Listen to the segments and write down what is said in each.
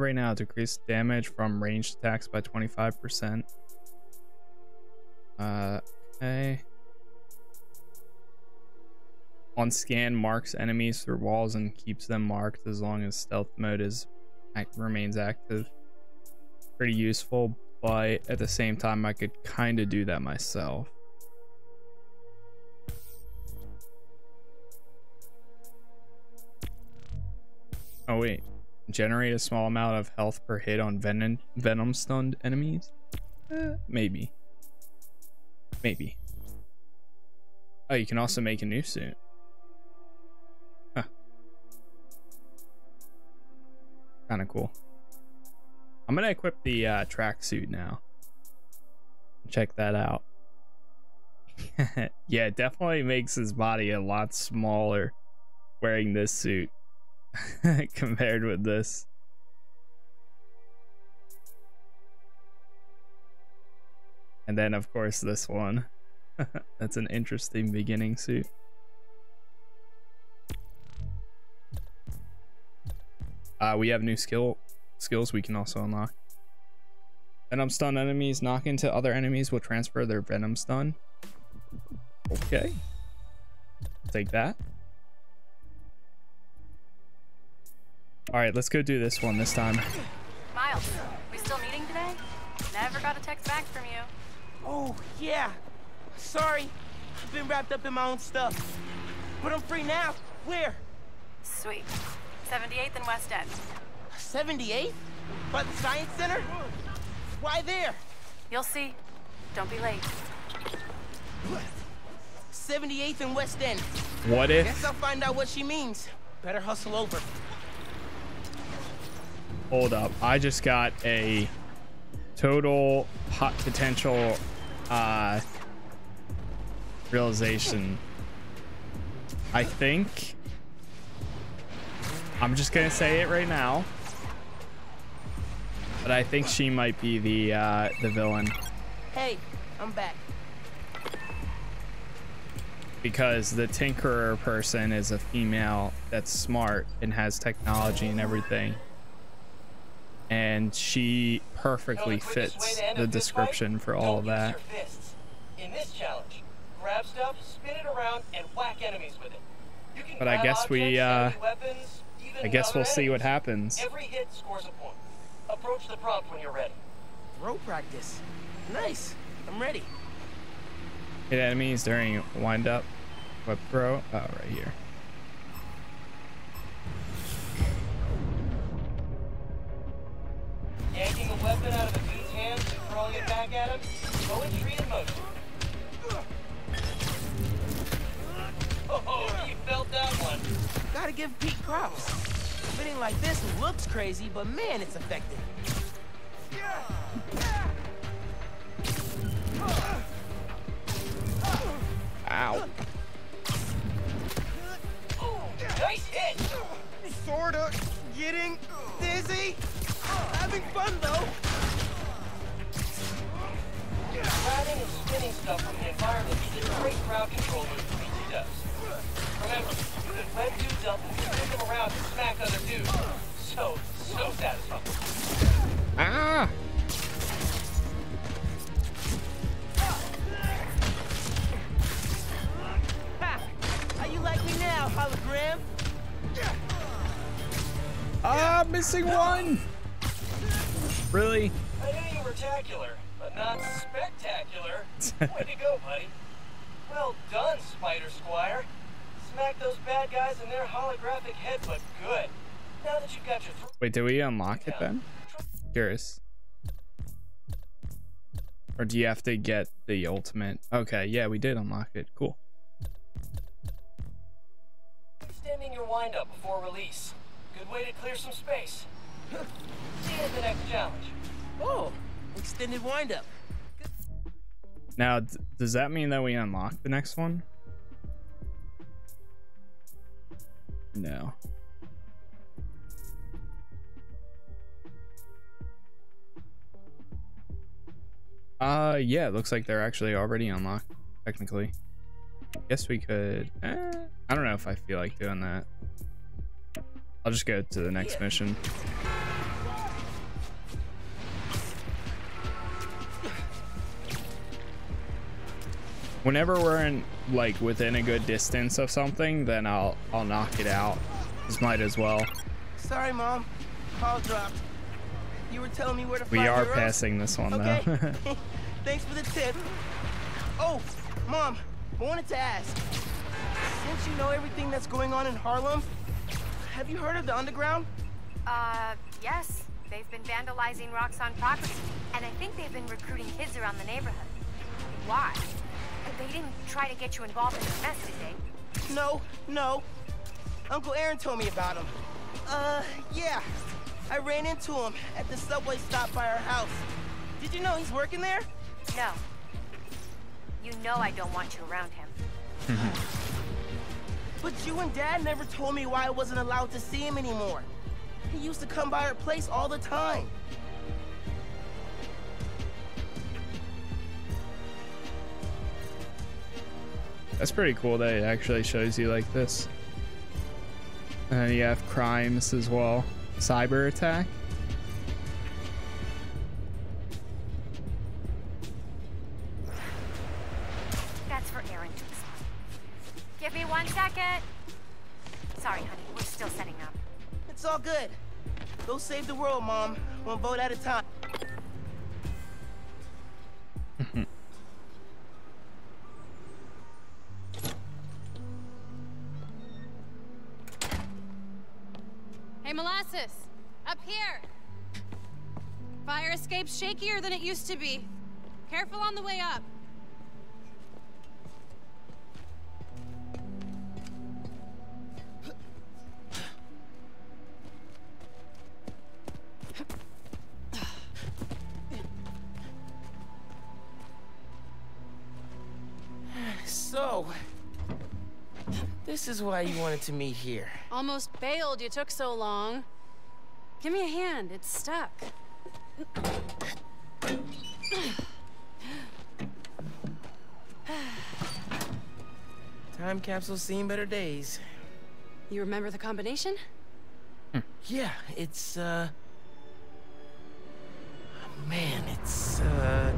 right now decrease damage from ranged attacks by 25%. Uh, okay. On scan, marks enemies through walls and keeps them marked as long as stealth mode is remains active. Pretty useful, but at the same time, I could kind of do that myself. Oh wait, generate a small amount of health per hit on venom venom stunned enemies. Eh, maybe, maybe. Oh, you can also make a new suit. Kind of cool. I'm gonna equip the uh, tracksuit now. Check that out. yeah, it definitely makes his body a lot smaller wearing this suit. compared with this. And then, of course, this one. That's an interesting beginning suit. Uh, we have new skill skills we can also unlock. Venom stun enemies knock into other enemies will transfer their venom stun. Okay. Take that. All right, let's go do this one this time. Miles, we still meeting today? Never got a text back from you. Oh, yeah. Sorry. I've been wrapped up in my own stuff. But I'm free now. Where? Sweet. 78th and West End. 78th? By the Science Center? Why there? You'll see. Don't be late. 78th and West End. What if? Guess I'll find out what she means. Better hustle over. Hold up. I just got a total hot potential uh, realization. I think I'm just gonna say it right now, but I think she might be the uh, the villain. Hey, I'm back. Because the Tinkerer person is a female that's smart and has technology and everything and she perfectly fits the description for all of that. In this challenge, grab stuff, spin it around, and whack enemies with it. but I guess we, uh, weapons, I guess we'll see what happens. Every hit scores a point. Approach the prompt when you're ready. Throw practice. Nice. I'm ready. Hit enemies during wind up. What throw? Oh, right here. Yanking a weapon out of a dude's hands and throwing it back at him, go in tree in motion. Oh, you felt that one. Gotta give Pete props. Spinning like this looks crazy, but man, it's effective. Ow. Nice hit! Sorta getting dizzy. Having fun, though. Grabbing and spinning stuff from the environment is a great crowd control move BT does. Remember, you can web dudes up and spin them around to smack other dudes. So, so satisfying. Ah! Ha! How you like me now, hologram? Ah, missing one! Really? I know you were tacular, but not spectacular. Way to go, buddy. Well done, Spider Squire. Smack those bad guys in their holographic head, but good. Now that you've got your Wait, did we unlock it then? Curious. Or do you have to get the ultimate? Okay, yeah, we did unlock it. Cool. Extending your windup before release. Good way to clear some space. See you at the next challenge. Oh, extended windup. Now, does that mean that we unlock the next one? No. Uh, yeah, it looks like they're actually already unlocked, technically. Guess we could... Eh, I don't know if I feel like doing that. I'll just go to the next mission. Whenever we're in like within a good distance of something, then I'll I'll knock it out. Just might as well. Sorry, Mom. Call dropped. You were telling me where to We find We are heroes? passing this one Okay. though. Thanks for the tip. Oh, Mom, I wanted to ask. Since you know everything that's going on in Harlem, have you heard of the underground? Uh, yes. They've been vandalizing Roxxon property, and I think they've been recruiting kids around the neighborhood. Why? They didn't try to get you involved in the mess, did they? No, no. Uncle Aaron told me about him. Uh, yeah. I ran into him at the subway stop by our house. Did you know he's working there? No. You know I don't want you around him. But you and Dad never told me why I wasn't allowed to see him anymore. He used to come by our place all the time. That's pretty cool that it actually shows you like this. And then you have crimes as well. Cyber attack. That's for Aaron to explain. Give me one second. Sorry, honey. We're still setting up. It's all good. Go save the world, Mom. One vote at a time. Escape's shakier than it used to be. Careful on the way up. So, this is why you wanted to meet here. Almost bailed you took so long. Give me a hand, it's stuck. Time capsule seen better days. You remember the combination? Yeah, it's, uh... Man, it's, uh...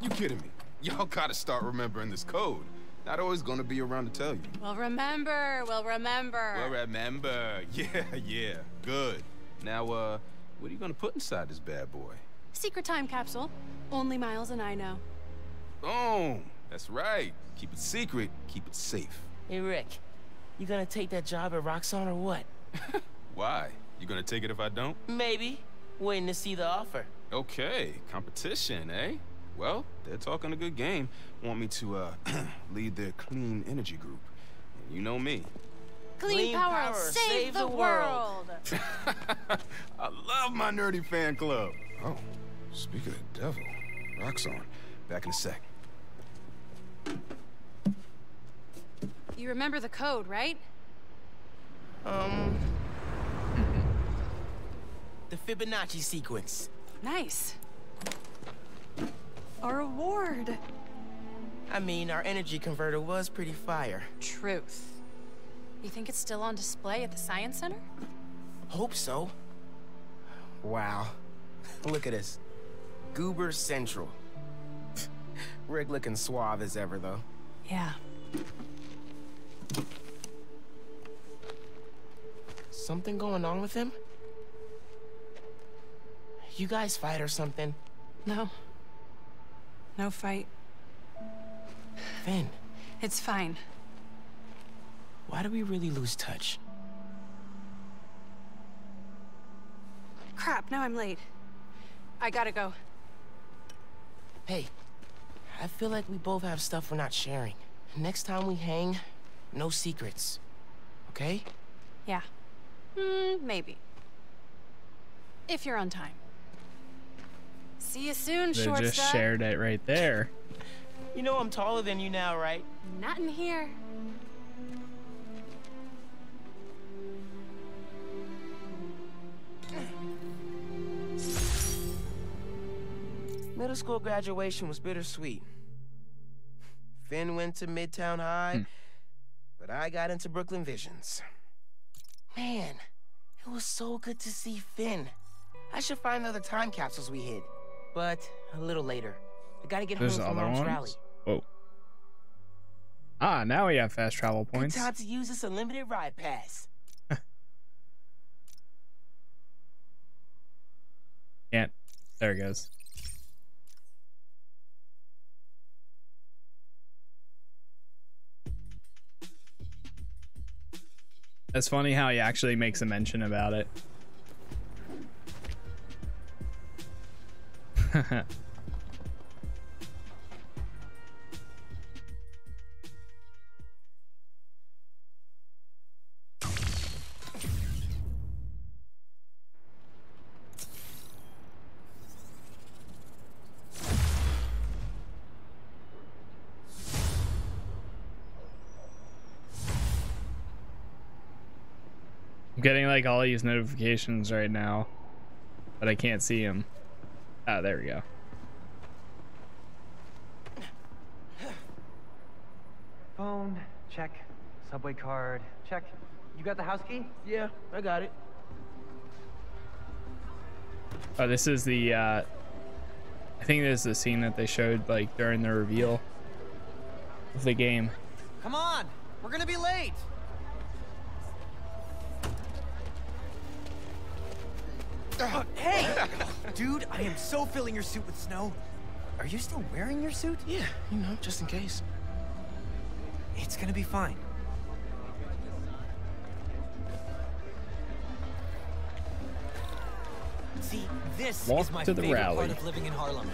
You kidding me? Y'all gotta start remembering this code. Not always gonna be around to tell you. We'll remember, we'll remember. Well, remember. Yeah, yeah. Good. Now, uh, what are you gonna put inside this bad boy? Secret time capsule. Only Miles and I know. Boom. That's right. Keep it secret. Keep it safe. Hey, Rick. You gonna take that job at Roxxon or what? Why? You gonna take it if I don't? Maybe. Waiting to see the offer. Okay. Competition, eh? Well, they're talking a good game. Want me to, uh, lead their clean energy group. And you know me. Clean, Clean power, power, save, save the, the world. world. I love my nerdy fan club. Oh, speak of the devil. Roxxon. Back in a sec. You remember the code, right? Um... the Fibonacci sequence. Nice. A reward. I mean, our energy converter was pretty fire. Truth. You think it's still on display at the Science Center? Hope so. Wow. Look at this. Goober Central. Rick looking suave as ever, though. Yeah. Something going on with him? You guys fight or something? No. No fight. Finn, It's fine. Why do we really lose touch? Crap, now I'm late. I gotta go. Hey, I feel like we both have stuff we're not sharing. Next time we hang, no secrets. Okay? Yeah. Hmm, maybe. If you're on time. See you soon, They short just stuff. shared it right there. You know I'm taller than you now, right? Not in here. Middle school graduation was bittersweet. Phin went to Midtown High, but I got into Brooklyn Visions. Man, it was so good to see Phin. I should find the other time capsules we hid, but a little later. I gotta get There's home for other mom's ones. rally. Whoa. Ah, now we have fast travel Good points. time to use this unlimited ride pass. Can't. There it goes. It's funny how he actually makes a mention about it. getting like all these notifications right now, but I can't see them. Ah, there we go. Phone, check. Subway card, check. You got the house key? Yeah, I got it. Oh, this is the. uh I think this is the scene that they showed like during the reveal of the game. Come on! We're gonna be late! Hey! Dude, I am so filling your suit with snow. Are you still wearing your suit? Yeah, you know, just in case. It's gonna be fine. See, this Walk is my to the favorite rally. part of living in Harlem.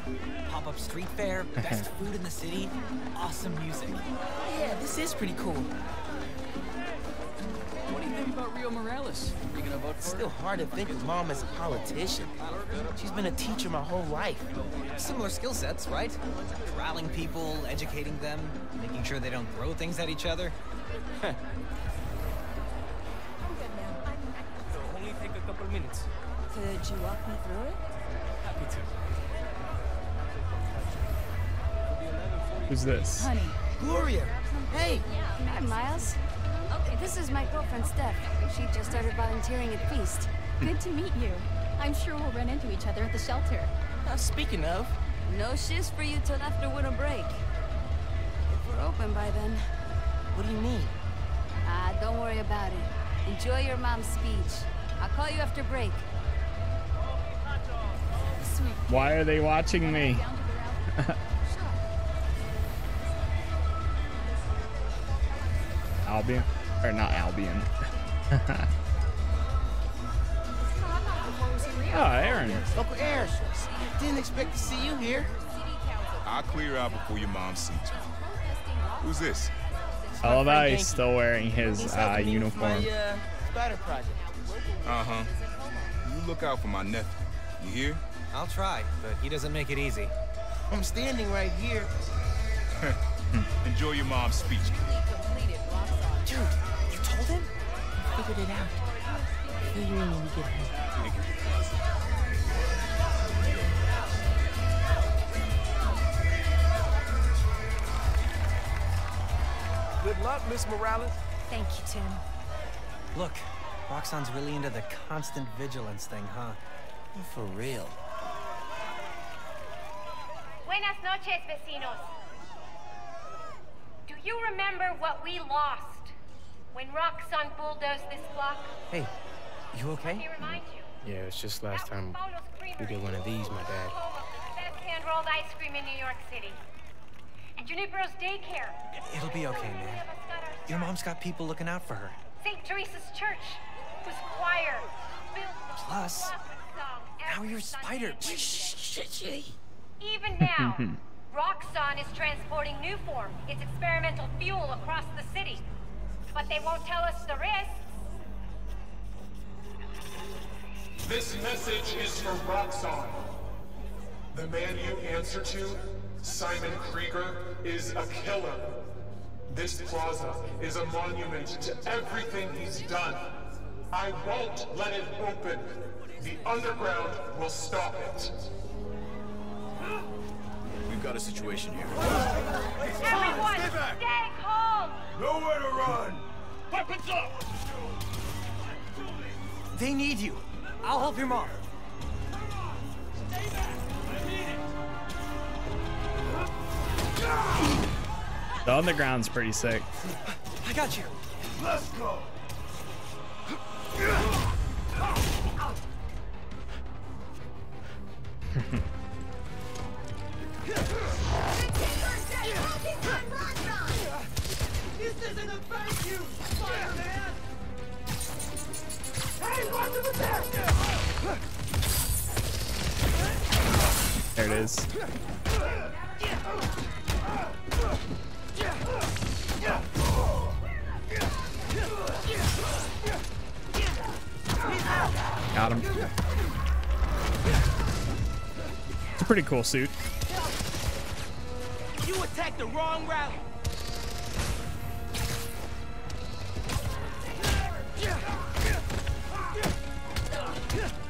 Pop-up street fair, best food in the city, awesome music. Yeah, this is pretty cool. What do you think about Rio Morales? You gonna vote It's still hard to think of mom as a politician. She's been a teacher my whole life. Similar skill sets, right? Corralling people, educating them, making sure they don't throw things at each other. It'll only take a couple minutes. Could you walk me through it? Happy to. Who's this? Honey. Gloria, hey, Hi, Miles. Okay, this is my girlfriend, Steph. She just started volunteering at Feast. Good to meet you. I'm sure we'll run into each other at the shelter. uh, speaking of, No shifts for you till after winter break. If we're open by then. what do you mean? Ah, don't worry about it. Enjoy your mom's speech. I'll call you after break. Sweet. Why are they watching me? Down to the route. Albion? Or not Albion. oh, Aaron. Uncle Aaron, didn't expect to see you here. I'll clear out before your mom sees me. Who's this? I love how he's still wearing his uh, helping me with uniform. My, uh, spider project. Uh-huh. You look out for my nephew. You hear? I'll try, but he doesn't make it easy. I'm standing right here. Enjoy your mom's speech. Dude, figured it out. Fill you in when we get home. Good luck, Miss Morales. Thank you, Tim. Look, Roxxon's really into the constant vigilance thing, huh? For real. Buenas noches, vecinos. Do you remember what we lost when Roxxon bulldozed this block? Hey, you Let okay? me remind you. Yeah, it's just last time Paulo's we did one of these, my dad. home of the best hand-rolled ice cream in New York City. And Junipero's daycare. It'll be okay, Many man. of us got our Your mom's got people looking out for her. St. Teresa's Church, whose choir built the Plus, song now you're Sunday Spider. with Even now, Roxxon is transporting Nuform, its experimental fuel, across the city. But they won't tell us the risks. This message is for Roxxon. The man you answer to, Simon Krieger, is a killer. This plaza is a monument to everything he's done. I won't let it open. The underground will stop it. We've got a situation here. Everyone, stay calm! Nowhere to run! Weapons up! They need you. I'll help your mom. The underground's pretty sick. I got you. Let's go. there! It is. Got him. It's a pretty cool suit. You attacked the wrong route. Yeah!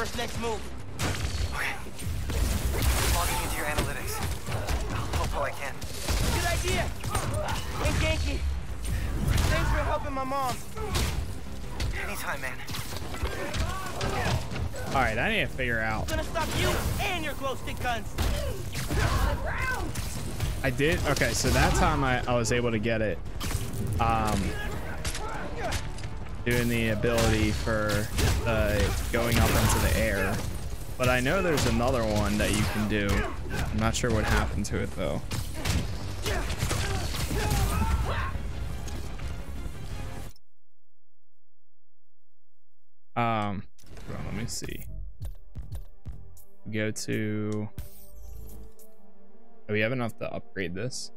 Figure out the Tinkerer's next move. Okay. Logging into your analytics. I'll help while I can. Good idea. Hey, Ganke. Thanks for helping my mom. Anytime, man. All right, I need to figure out. gonna stop you and your glow stick guns. I did. Okay, so that time I, I was able to get it. Um, doing the ability for uh, going up into the air. But I know there's another one that you can do. I'm not sure what happened to it though. Um, let me see. Go to. Do we have enough to upgrade this?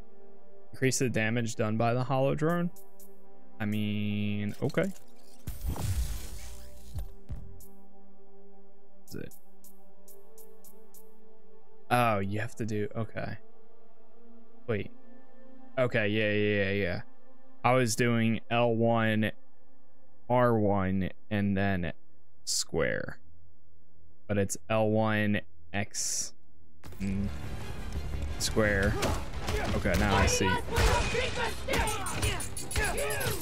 Increase the damage done by the holo drone. I mean, okay. Oh, you have to do okay. Wait. Okay, yeah, yeah, yeah, yeah. I was doing L1, R1, and then square. But it's L1, X, mm, square. Okay, now I see.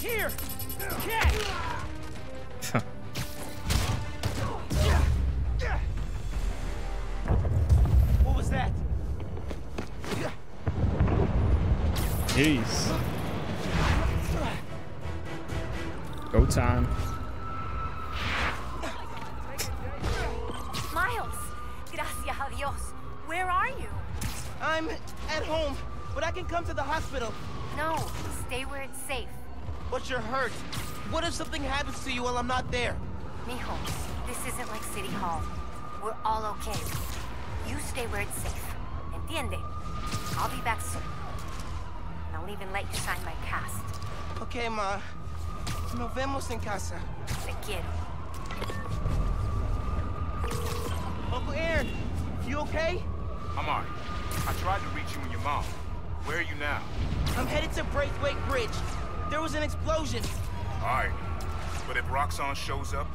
Here. What was that? Jeez. Go time. Miles, gracias a Dios. Where are you? I'm at home, but I can come to the hospital. No, stay where it's safe. But you're hurt. What if something happens to you while I'm not there? Mijo, this isn't like City Hall. We're all okay. You stay where it's safe. Entiende? I'll be back soon. And I'll even let you sign my cast. Okay, ma. Nos vemos en casa. Te quiero. Uncle Aaron, you okay? I'm alright. I tried to reach you and your mom. Where are you now? I'm headed to Braithwaite Bridge. There was an explosion. Alright. But if Roxxon shows up,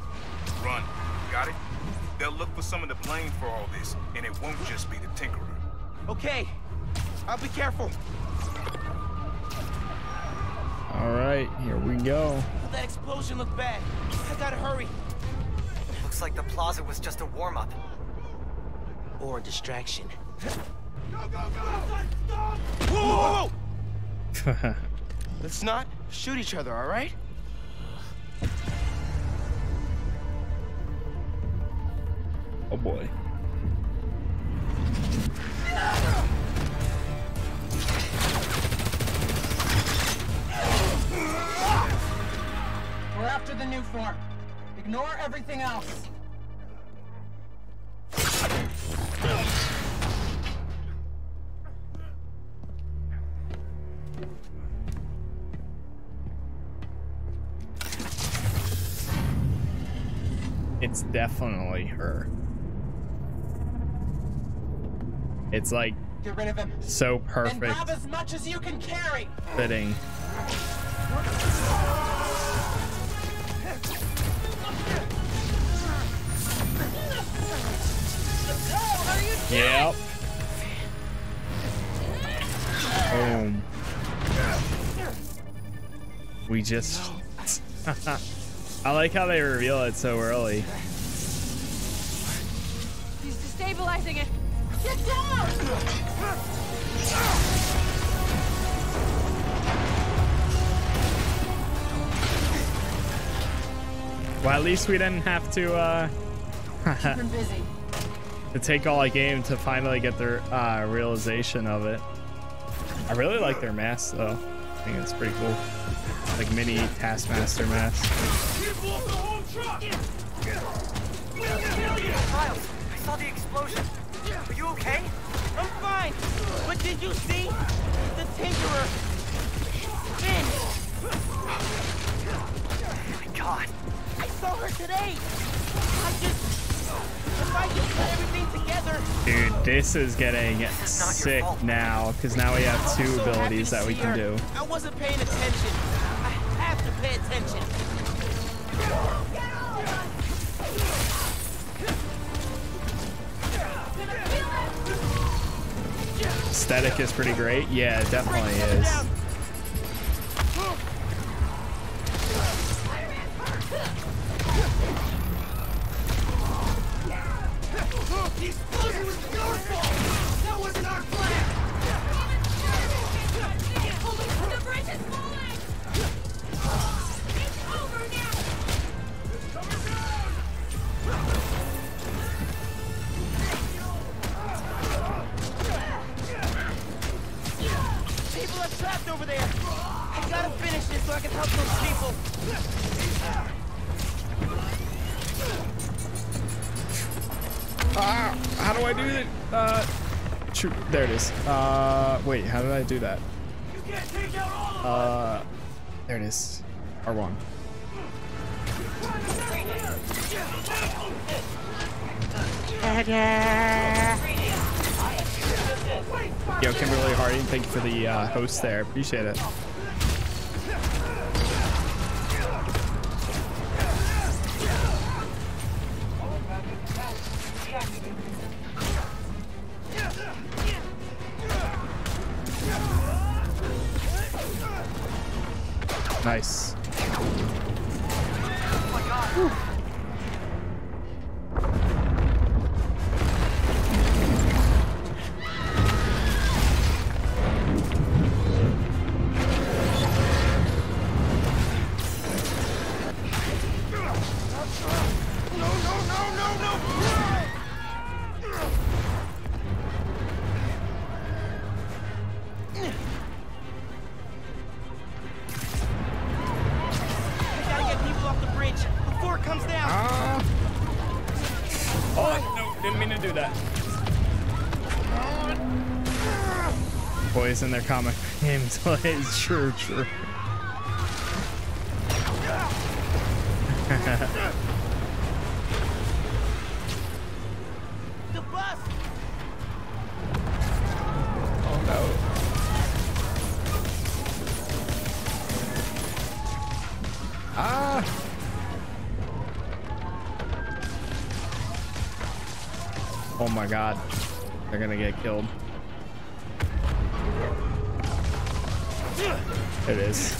run. Got it? They'll look for some of the blame for all this, and it won't just be the Tinkerer. Okay. I'll be careful. All right, here we go. That explosion looked bad. I gotta hurry. Looks like the plaza was just a warm-up. Or a distraction. Whoa, whoa, whoa! Let's not shoot each other, all right? Oh boy. We're after the new in for. Ignore everything else. It's definitely her. It's like Get rid of him. so And perfect grab as much as you can carry. fitting. Yep. Boom. We just. I like how they reveal it so early. He's destabilizing it. Get down! Well, at least we didn't have to uh, Keep him busy. to take all a game to finally get their uh, realization of it. I really like their mask though. I think it's pretty cool. Like mini Taskmaster mask. Miles, I saw the explosion. Are you okay? I'm fine. But did you see? The Tinkerer. Phin. Oh my god. I saw her today. I just... If I just put everything together... Dude, this is getting sick now because now we have two So abilities that we can her. do. I wasn't paying attention. I have to pay attention. Aesthetic is pretty great. Yeah, it definitely is. Over there! I gotta finish this so I can help those people! Ah, how do I do it? Uh, shoot, there it is. Uh, wait, how did I do that? Uh, there it is. R1. Yo, Kimberly Harding, thank you for the uh, host there. Appreciate it. Boys in their comic games plays. True, true. The bus! oh no. Ah. Oh my god. They're gonna get killed. It is.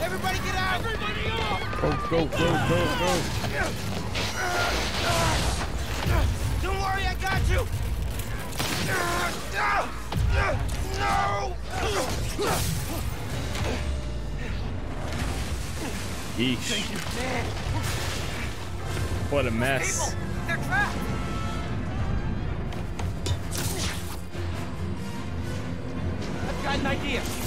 Everybody get out! Everybody off! Go, go, go, go, go. Don't worry, I got you! No! Yeesh. What a mess. An idea.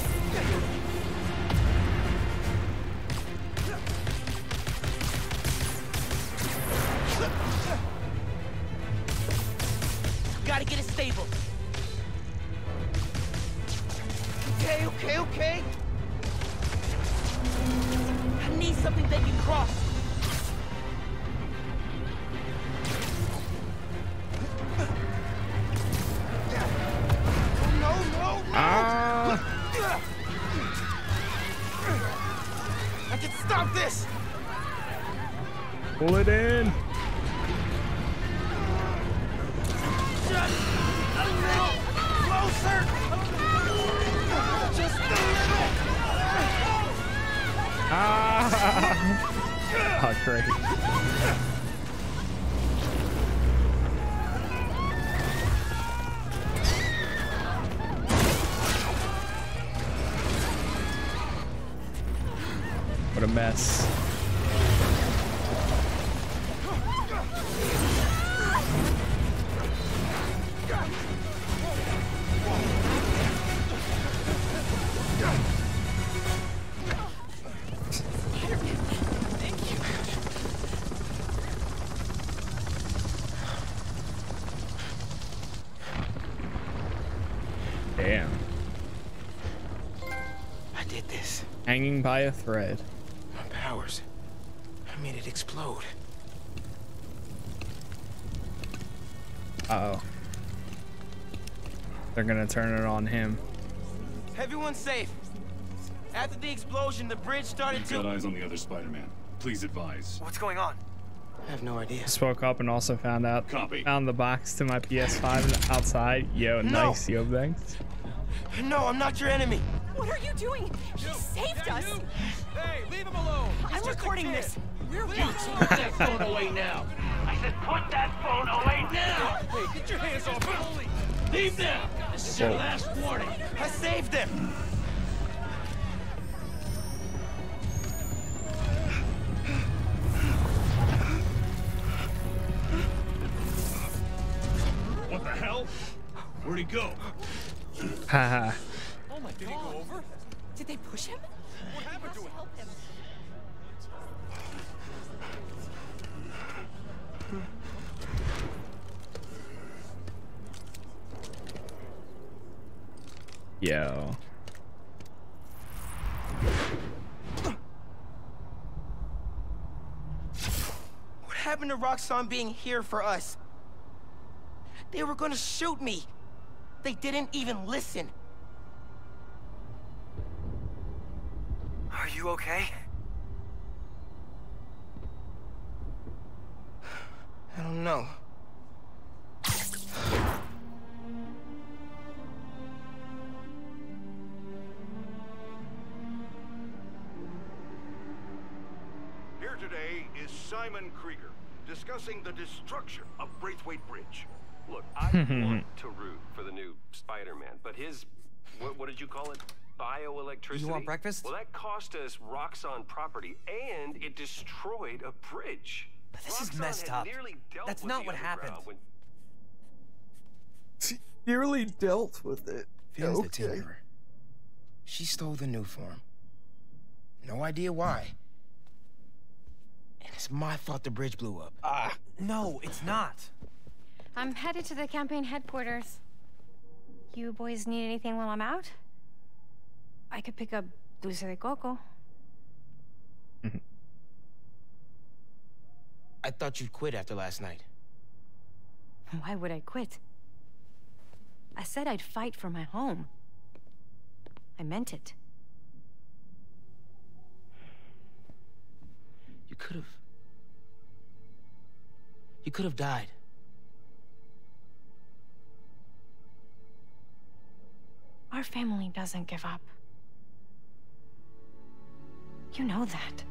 This! Pull it in. Just a little closer! Just a little! Ah. oh, great. A mess. Damn. I did this. Hanging by a thread. Explode. Uh oh. They're gonna turn it on him. Everyone's safe. After the explosion, the bridge started We've to... got eyes on the other Spider-Man. Please advise. What's going on? I have no idea. Spoke up and also found out. Copy. Found the box to my PS5 outside. Yo, No. nice, yo, thanks. No, I'm not your enemy. What are you doing? He saved us. Hey, leave him alone. I'm recording this. We're Put that phone away now. I said put that phone away now. Hey, get your hands off me. Leave now. This is your last warning. I saved him. What the hell? Where'd he go? Haha. Oh my Did he go over? Did they push him? What happened to him? Yo. What happened to Roxxon being here for us? They were gonna shoot me. They didn't even listen. Are you okay? I don't know. Simon Krieger, discussing the destruction of Braithwaite Bridge. Look, I want to root for the new Spider-Man, but his, what, what did you call it? Bioelectricity? You want breakfast? Well, that cost us Roxxon property, and it destroyed a bridge. But this is messed up. That's not what happened. When... Nearly dealt with it. Phin's the tinkerer. She stole the Nuform. No idea why. And it's my fault the bridge blew up. Ah, no, it's not. I'm headed to the campaign headquarters. You boys need anything while I'm out? I could pick up Dulce de Coco. I thought you'd quit after last night. Why would I quit? I said I'd fight for my home. I meant it. You could have. You could have died. Our family doesn't give up. You know that.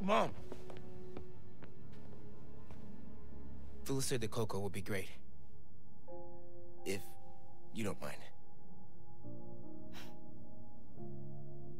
Mom. Dulce de Coco would be great. If you don't mind.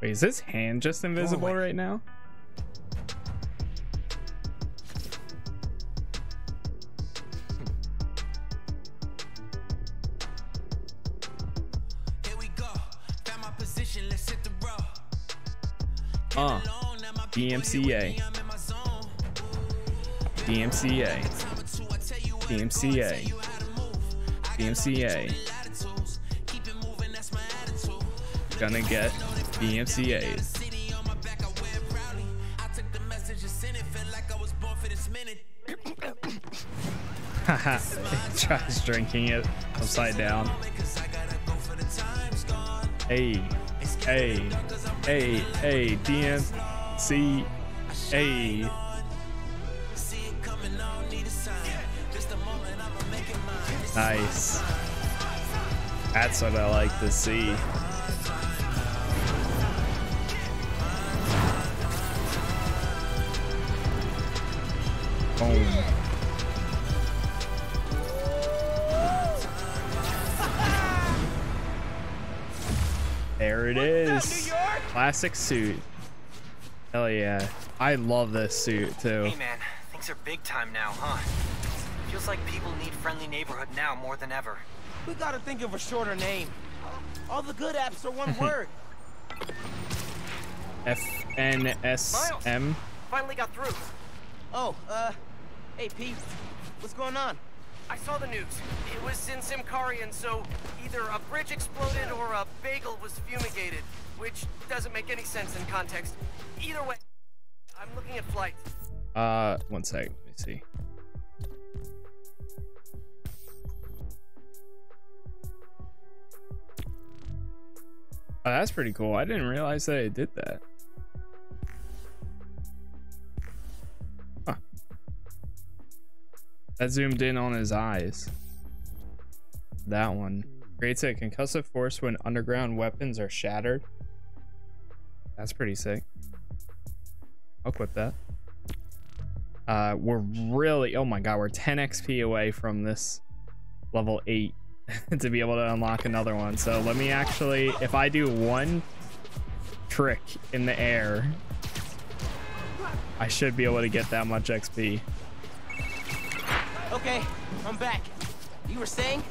Wait, is his hand just invisible right now? Uh, DMCA. DMCA. DMCA. DMCA. Gonna get DMCA's. Haha, tries drinking it upside down. Hey, hey, hey, hey. Nice. That's what I like to see. Classic suit. Hell yeah. I love this suit too. Hey man, things are big time now, huh? Feels like people need friendly neighborhood now more than ever. We gotta think of a shorter name. All the good apps are one word. FNSM. Finally got through. Oh, uh, hey Pete, what's going on? I saw the news. It was in Symkarian, so either a bridge exploded or a bagel was fumigated, which doesn't make any sense in context. Either way, I'm looking at flights. Uh, one sec. Let me see. Oh, that's pretty cool. I didn't realize that it did that. That zoomed in on his eyes. That one. Creates a concussive force when underground weapons are shattered. That's pretty sick. I'll equip that. Uh, we're really, oh my god, we're 10 XP away from this level 8 to be able to unlock another one. So let me actually, if I do one trick in the air, I should be able to get that much XP. Okay, I'm back. You were saying?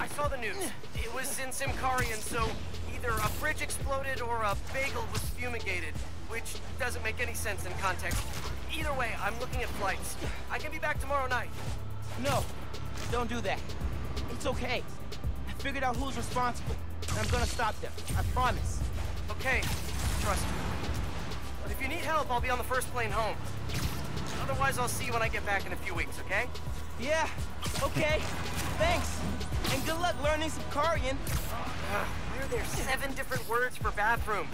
I saw the news. It was in Symkarian, so either a bridge exploded or a bagel was fumigated, which doesn't make any sense in context. Either way, I'm looking at flights. I can be back tomorrow night. No, don't do that. It's okay. I figured out who's responsible, and I'm gonna stop them. I promise. Okay, trust me. But if you need help, I'll be on the first plane home. Otherwise, I'll see you when I get back in a few weeks, okay? Yeah, okay. Thanks. And good luck learning Symkarian. Uh, why are there seven different words for bathroom?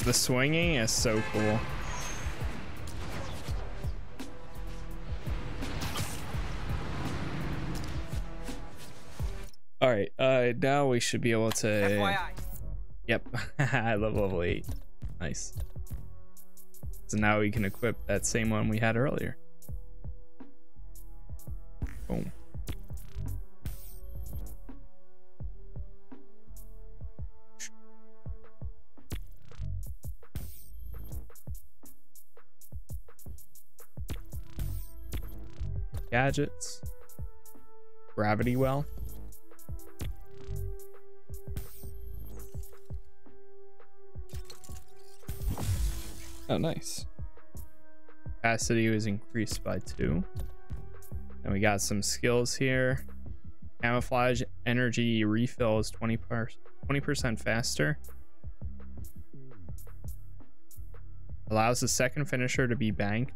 The swinging is so cool. All right, uh, now we should be able to. FYI. Yep, I love level eight. Nice. So now we can equip that same one we had earlier. Boom. Gadgets. Gravity well. Oh, nice. Capacity was increased by two. And we got some skills here. Camouflage energy refill is 20 percent faster. Allows the second finisher to be banked.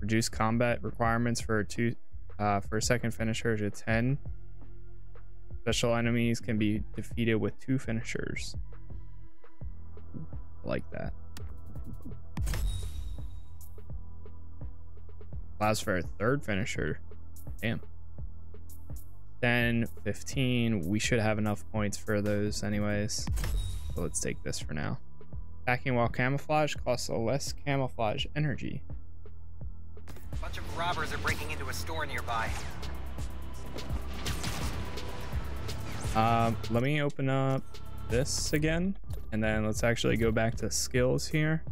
Reduce combat requirements for two uh, for a second finisher to 10. Special enemies can be defeated with two finishers. I like that. Allows for a third finisher. Damn. 10, 15. We should have enough points for those anyways. So let's take this for now. Attacking while camouflage costs a less camouflage energy. A bunch of robbers are breaking into a store nearby. Um, let me open up this again, and then let's actually go back to skills here.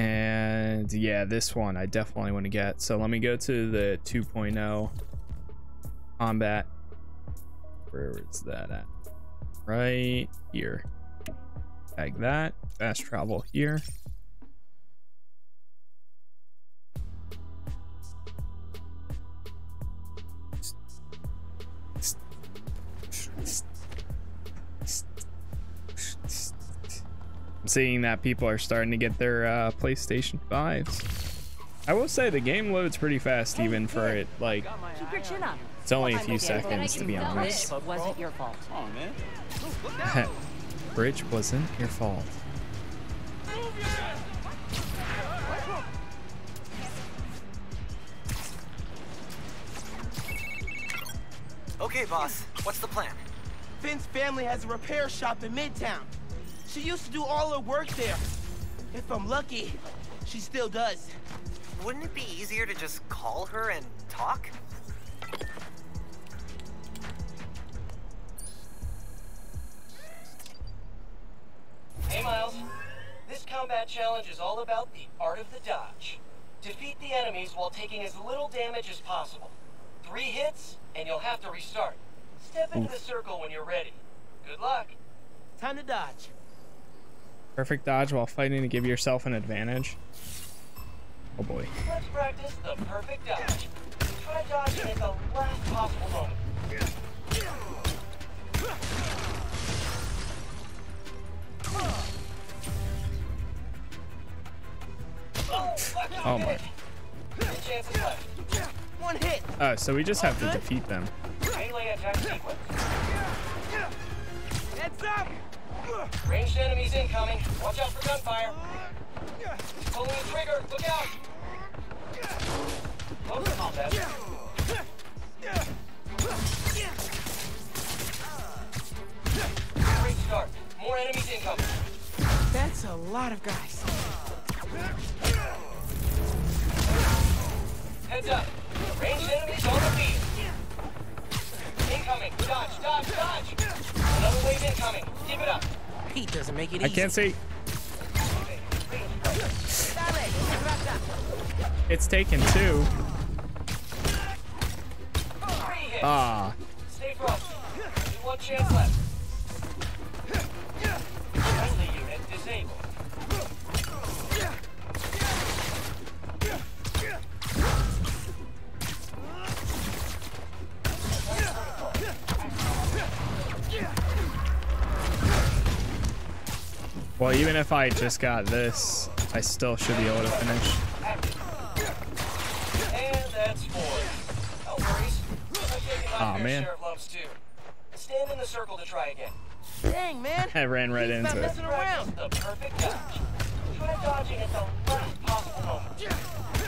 And yeah, this one I definitely want to get. So let me go to the 2.0 combat. Where is that at? Right here. Tag that. Fast travel here. Seeing that people are starting to get their uh, PlayStation 5s. I will say the game loads pretty fast even for it like Keep your chin up. it's only a few seconds to be honest. It wasn't your fault. Come man. Bridge wasn't your fault. Okay, boss. What's the plan? Phin's family has a repair shop in Midtown. She used to do all her work there. If I'm lucky, she still does. Wouldn't it be easier to just call her and talk? Hey, Miles. This combat challenge is all about the art of the dodge. Defeat the enemies while taking as little damage as possible. Three hits, and you'll have to restart. Step into the circle when you're ready. Good luck. Time to dodge. Perfect dodge while fighting to give yourself an advantage. Oh boy. Let's practice the perfect dodge. Try dodging at the last possible moment. Oh, Oh my. hit. Three chances left. One hit. Oh, so we just have to defeat them. Melee attack sequence. Heads up. Ranged enemies incoming. Watch out for gunfire. Pulling the trigger. Look out. Close combat. Great start. More enemies incoming. That's a lot of guys. Heads up. Ranged enemies on the field. Incoming. Dodge, dodge, dodge. Another wave incoming. Keep it up. Pete doesn't make it I easy. can't see. It's taken two. Three hits. Ah. Stay frosty. Only one chance left. Well, even if I just got this, I still should be able to finish. And that's four. No worries. I'm taking my Aw, fair man. share too. Stand in the circle to try again. Dang, man. I ran right Stop into it. messing around. The perfect dodge. Try dodging at the last possible moment.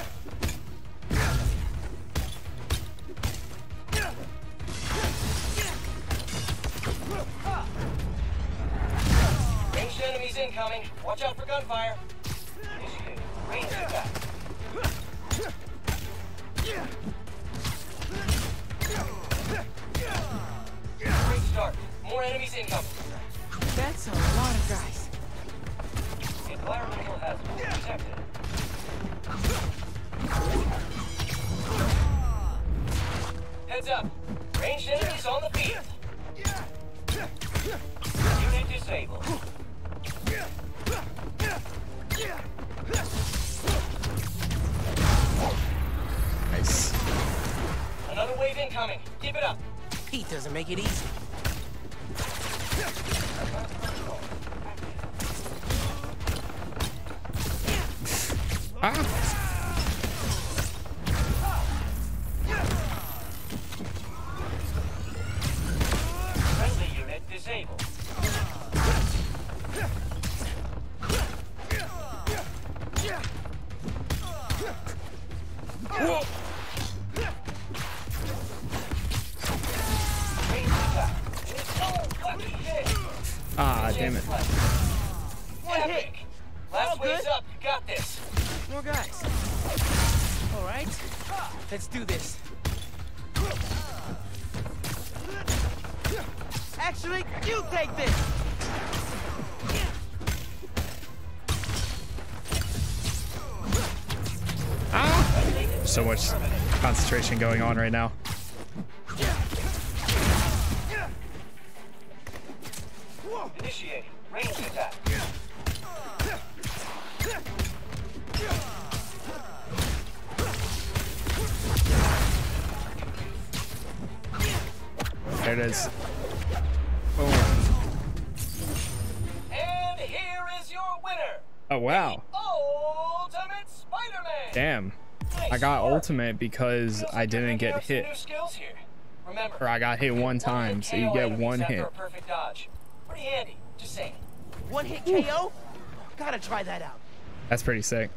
Enemies incoming. Watch out for gunfire. Initiated. Ranged attack. Great start. More enemies incoming. That's a lot of guys. Environmental hazard detected. Heads up. Ranged enemies on the field. Unit disabled. Wave incoming. Keep it up. Pete doesn't make it easy. Ah. Friendly left. One Epic. hit. Last All wave's up. You got this. More guys. All right. Let's do this. Actually, you take this. Ah. So much concentration going on right now. Ultimate because I didn't get hit. New skills here. Remember, Or I got hit one time, so you get one hit. perfect dodge. Pretty handy. Just saying. One hit KO? Gotta try that out. That's pretty sick.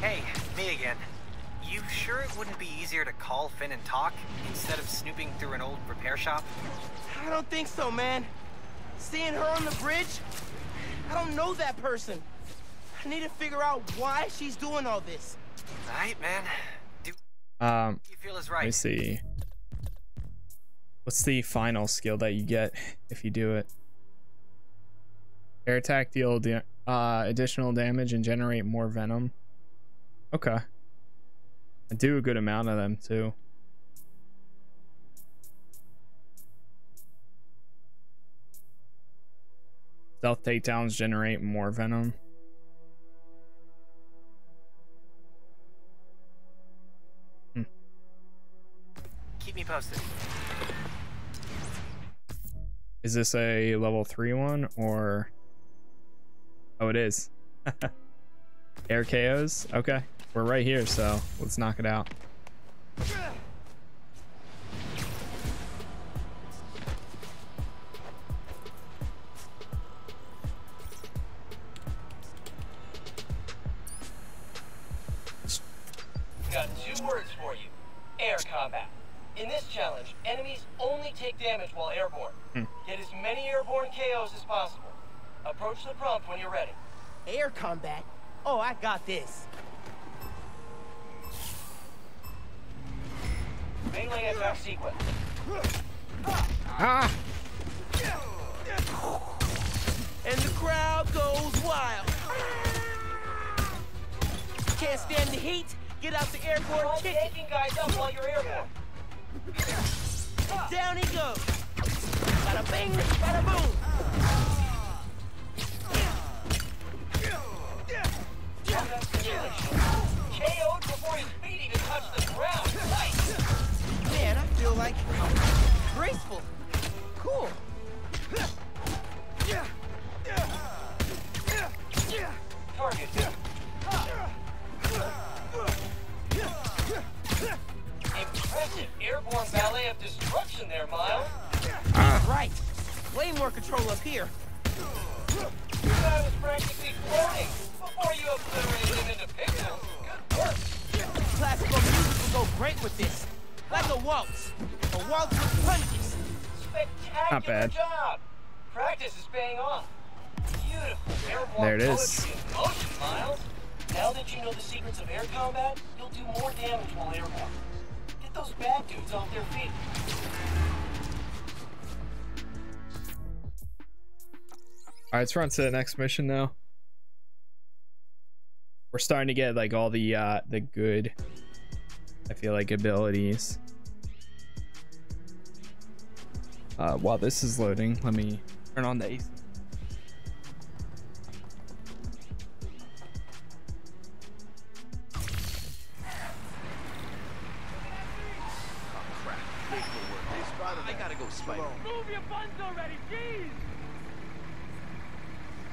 Hey, me again. You sure it wouldn't be easier to call Phin and talk instead of snooping through an old repair shop? I don't think so, man. Seeing her on the bridge? I don't know that person. I need to figure out why she's doing all this. Alright, man. Do Um, you feel is let me see. What's the final skill that you get if you do it? Air attack deal da- uh, additional damage and generate more venom. Okay. I do a good amount of them too. Stealth takedowns generate more venom. Keep me posted. Is this a level 3 one or Oh it is. Air KOs? Okay. We're right here, so let's knock it out. Damage while airborne. Hmm. Get as many airborne KOs as possible. Approach the prompt when you're ready. Air combat? Oh, I got this. Melee attack sequence. Ah! And the crowd goes wild. Can't stand the heat? Get out the airborne Try kick. taking guys up while you're airborne. Down he goes. Bada bing, bada boom. Let's run to the next mission now. We're starting to get like all the uh the good I feel like abilities. Uh while this is loading, let me turn on the AC. I gotta go, Spider. Move your buns already, jeez!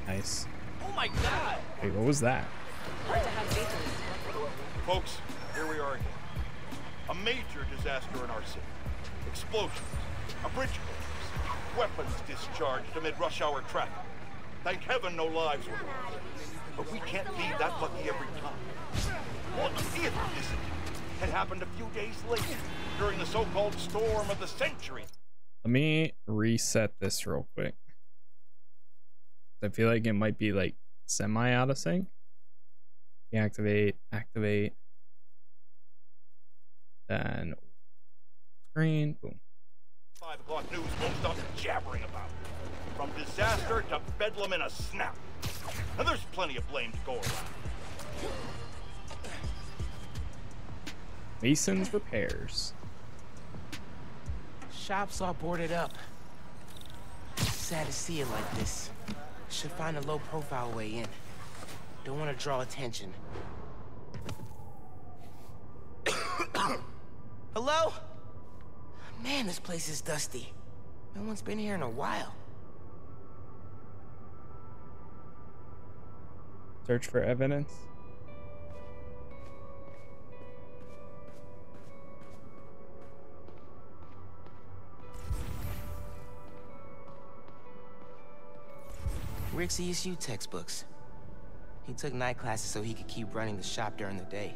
Nice. Oh my god! Wait, what was that? Folks, here we are again. A major disaster in our city. Explosions, a bridge collapse, weapons discharged amid rush hour traffic. Thank heaven no lives were lost. But we can't be that lucky every time. What if this incident had happened a few days later, during the so-called storm of the century? Let me reset this real quick. I feel like it might be like semi out of sync. Deactivate, activate. Then screen, boom. Five o'clock news won't stop jabbering about. From disaster to bedlam in a snap. And there's plenty of blame to go around. Mason's repairs. Shop's all boarded up. Sad to see it like this. Should find a low-profile way in. Don't want to draw attention. Hello? Man, this place is dusty. No one's been here in a while. Search for evidence. Rick's ESU textbooks. He took night classes so he could keep running the shop during the day.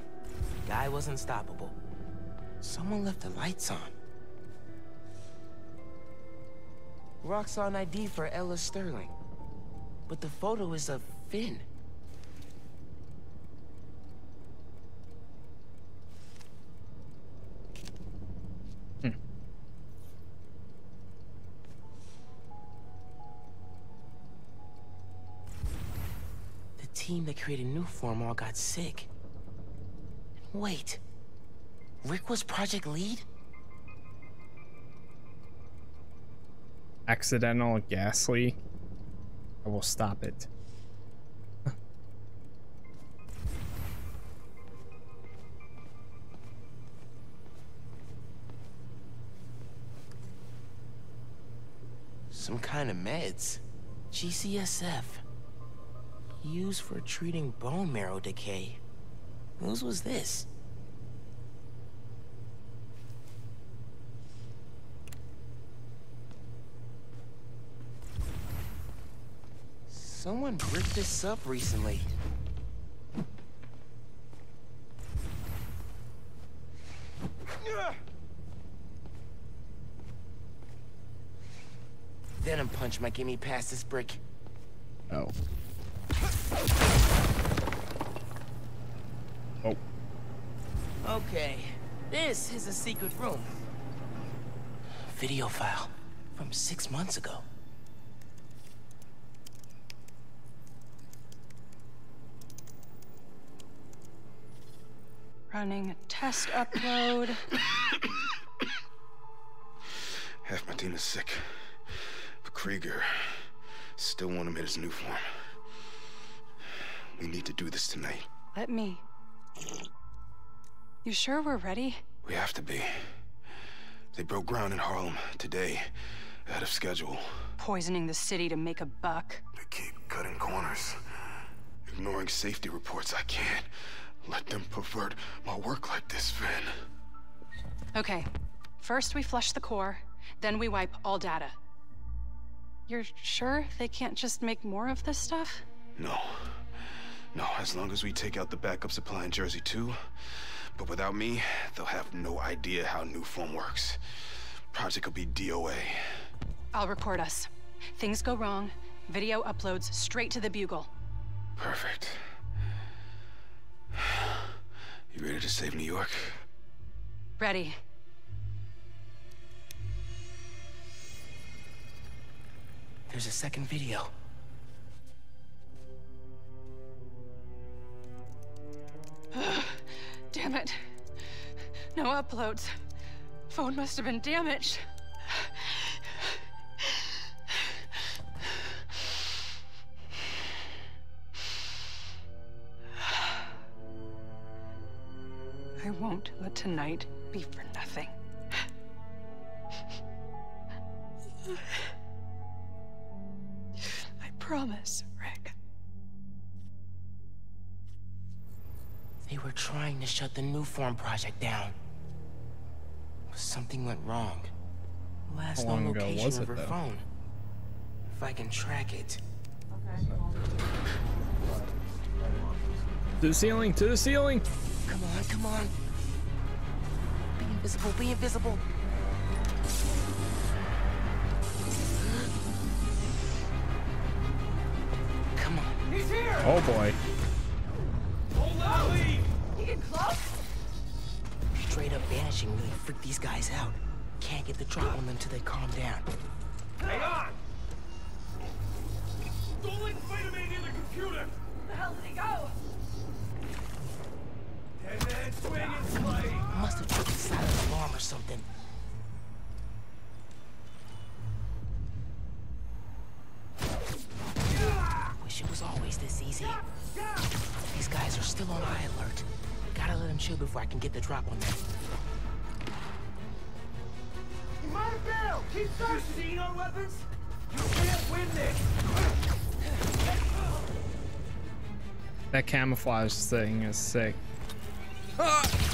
Guy was unstoppable. Someone left the lights on. Rock saw an ID for Ella Sterling. But the photo is of Phin. Team that created Nuform all got sick. Wait. Rick was project lead? Accidental gas leak. I will stop it. Some kind of meds. GCSF. Used for treating bone marrow decay. Whose was this? Someone ripped this up recently. Venom punch might get me past this brick. Oh. Oh. Okay, this is a secret room. Video file from six months ago. Running a test upload. Half my team is sick. But Krieger still want him in his Nuform. We need to do this tonight. Let me. You sure we're ready? We have to be. They broke ground in Harlem today, ahead of schedule. Poisoning the city to make a buck. They keep cutting corners, ignoring safety reports. I can't let them pervert my work like this, Phin. Okay. First we flush the core, then we wipe all data. You're sure they can't just make more of this stuff? No. No, as long as we take out the backup supply in Jersey too. But without me, they'll have no idea how Nuform works. Project will be DOA. I'll record us. Things go wrong, video uploads straight to the Bugle. Perfect. You ready to save New York? Ready. There's a second video. Damn it. No uploads. Phone must have been damaged. I won't let tonight be for nothing. I promise, were trying to shut the Nuform project down. Something went wrong. Last known location was of her though? phone. If I can track it. To the ceiling, to the ceiling. Come on, come on. Be invisible, be invisible. Come on. He's here! Oh boy. Hold on, leave! Straight up vanishing really freaked these guys out. can't get the drop on them till they calm down. Hang on! Don't let Spider-Man near the computer! Where the hell did he go? Dead man swing and slay! Must have took the silent alarm or something. Gotta let them chill before I can get the drop on them. You might fail! Keep searching! You seen our weapons? You can't win this! That camouflage thing is sick. Ah!